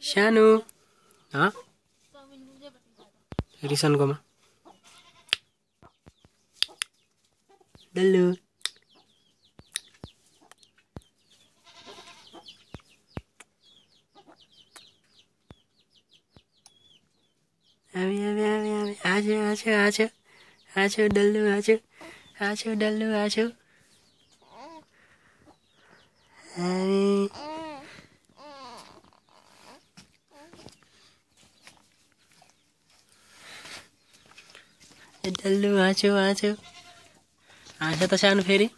Shano. Ha? Irisan ko ma. Dalo. Ami, ami, ami, ami. Acho, acho, acho. Acho, dalo, acho. Acho, dalo, Dallu हाँस्यो हाँस्यो हाँस्यो त सानो फेरि